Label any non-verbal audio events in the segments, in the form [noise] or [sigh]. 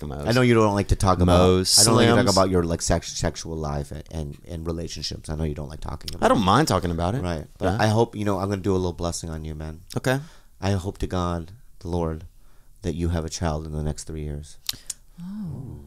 Eskimos. I know you don't like to talk about. Moe's, I don't like to talk about your like sex, sexual life and, and and relationships. I know you don't like talking about. It. I don't mind talking about it. it. Right, but Yeah. I hope you know. I'm gonna do a little blessing on you, man. Okay. I hope to God, the Lord, that you have a child in the next three years. Oh.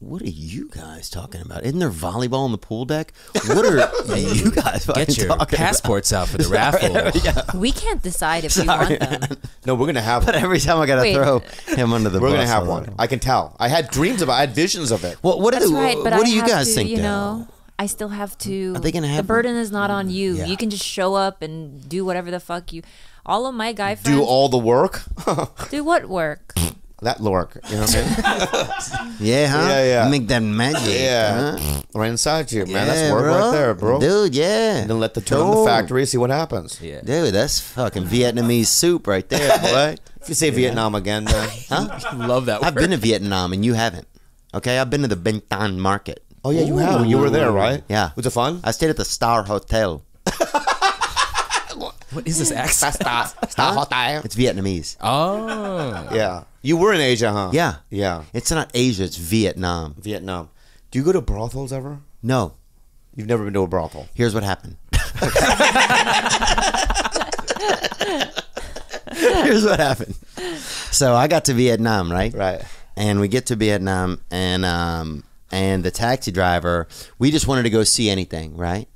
What are you guys talking about? Isn't there volleyball on the pool deck? What are [laughs] you guys fucking Get your talking passports out for the [laughs] raffle. We can't decide if we want them. No, we're gonna have. But every time I gotta Wait. throw him under the we're bus. gonna have I one. I can tell. I had dreams about. I had visions of it. What what, That's do, right, but what I do you have guys to, think? You though? know, I still have to. Are they gonna have The have- burden is not on mm, you. Yeah. You can just show up and do whatever the fuck you. All of my guy friends Do all the work. [laughs] do what work? That lork. You know what I'm saying? [laughs] Yeah, huh? Yeah, yeah. Make that magic. yeah, huh? right inside you, man. That's Yeah, work right there, bro. Dude, yeah. And then let the turn on the factory. See what happens. Yeah. Dude, that's fucking Vietnamese soup right there, [laughs] boy. If you say Vietnam again, man. [laughs] Huh? Love that. I've been to Vietnam and you haven't. Okay, I've been to the Ben Thanh market. Oh yeah, you have. You were there, right? Yeah. Was it fun? I stayed at the Star Hotel. What is this accent? It's Vietnamese. Oh. Yeah. You were in Asia, huh? Yeah. Yeah. It's not Asia, it's Vietnam. Vietnam. Do you go to brothels ever? No. You've never been to a brothel. Here's what happened. [laughs] Here's what happened. So I got to Vietnam, right? Right. And we get to Vietnam, and um, and the taxi driver, we just wanted to go see anything, right?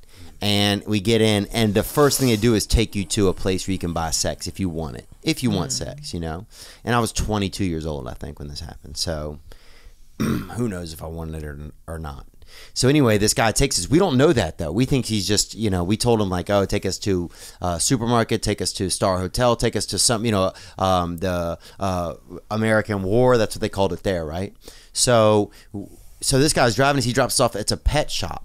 And we get in, and the first thing they do is take you to a place where you can buy sex if you want it, if you want sex, you know. And I was 22 years old, I think, when this happened. So [clears throat] who knows if I wanted it or, or not. So anyway, this guy takes us. We don't know that though. We think he's just, you know, we told him like, oh, take us to uh, supermarket, take us to Star Hotel, take us to some, you know, um, the uh, American War. That's what they called it there, right? So, so this guy's driving us. He drops us off. It's a pet shop.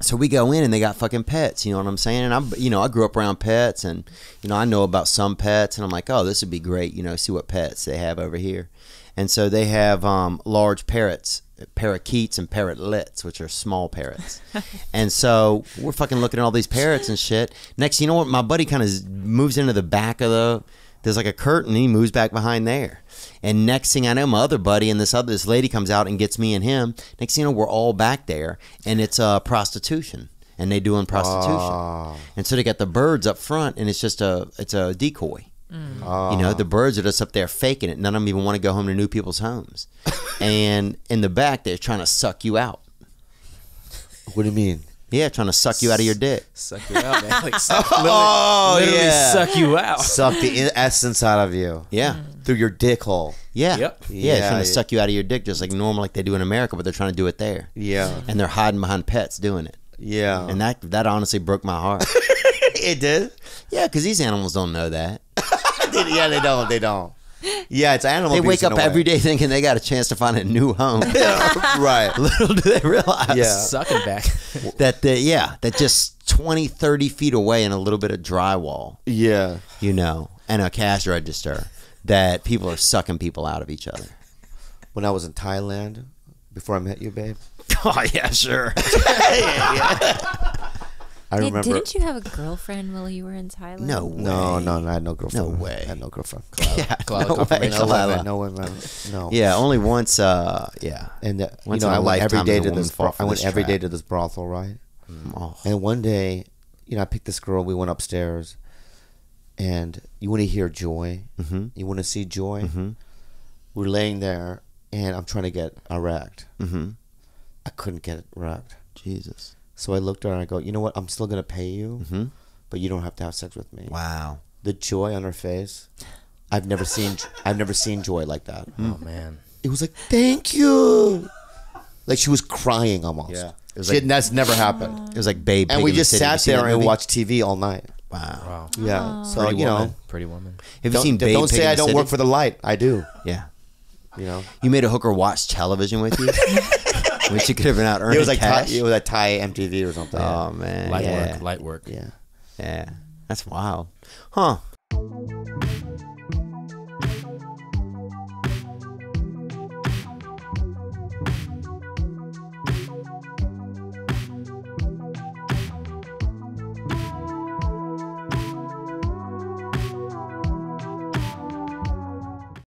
So we go in and they got fucking pets. You know what I'm saying? And I'm, you know, I grew up around pets, and you know, I know about some pets, and I'm like, oh, this would be great. You know, see what pets they have over here. And so they have um, large parrots, parakeets, and parrotlets, which are small parrots. [laughs] and so we're fucking looking at all these parrots and shit. Next, you know what? My buddy kind of moves into the back of the. There's like a curtain. He moves back behind there. And next thing I know, my other buddy and this other this lady comes out and gets me and him. Next thing you know, we're all back there, and it's uh, prostitution, and they doing prostitution. And so they got the birds up front, and it's just a it's a decoy. You know, the birds are just up there faking it. None of them even want to go home to new people's homes. [laughs] and in the back, they're trying to suck you out. What do you mean? Yeah, trying to suck you out of your dick. Suck you out, man. Like, suck, [laughs] literally, Oh, literally yeah. suck you out. Suck the essence out of you Yeah. Mm. through your dick hole. Yeah. Yep. Yeah, Yeah, trying to yeah. suck you out of your dick just like normal like they do in America, but they're trying to do it there. Yeah. And they're hiding behind pets doing it. Yeah. And that that honestly broke my heart. [laughs] it did. yeah, because these animals don't know that. [laughs] yeah, they don't. They don't. Yeah, it's animal. They abuse wake up in a way. day thinking they got a chance to find a new home. [laughs] right. [laughs] Little do they realize Yeah. Sucking back. [laughs] that they, yeah, that just 20, 30 feet away in a little bit of drywall, Yeah. you know, and a cash register, that people are sucking people out of each other. When I was in Thailand, before I met you, babe, Oh yeah, sure. I Did, remember. didn't you have a girlfriend while you were in Thailand? No way. No, no, no, I had no girlfriend. No way. I had no girlfriend. [laughs] Yeah, Cloud no way. No way, No way. No. Yeah, only once. Uh, yeah. And uh, you know, in a I went every lifetime day does a to this. fall Bro- I went this every day to this brothel, right? Oh, And one day, you know, I picked this girl. We went upstairs, and you want to hear joy. Mhm. You want to see joy. Mhm. We're laying there, and I'm trying to get erect. mm-hmm. I couldn't get erect. Jesus. So I looked at her and I go, you know what? I'm still gonna pay you, hmm but you don't have to have sex with me. Wow. The joy on her face, I've never seen. I've never seen joy like that. Oh man. It was like, thank you. Like she was crying almost. Yeah. It was She- like- that's never happened. It was like Babe. And we in the just sat there and watched TV all night. Wow. Wow. Yeah. So Pretty you know, woman. Pretty woman. Have you don't, seen Babe? don't say I don't City? work for the light. I do. Yeah. You know. You made a hooker watch television with you [laughs] when she could have been out earning It was like Thai, cash. it was like Thai MTV or something. oh man. Light yeah. work. Light work. yeah. Yeah. That's wild. Huh.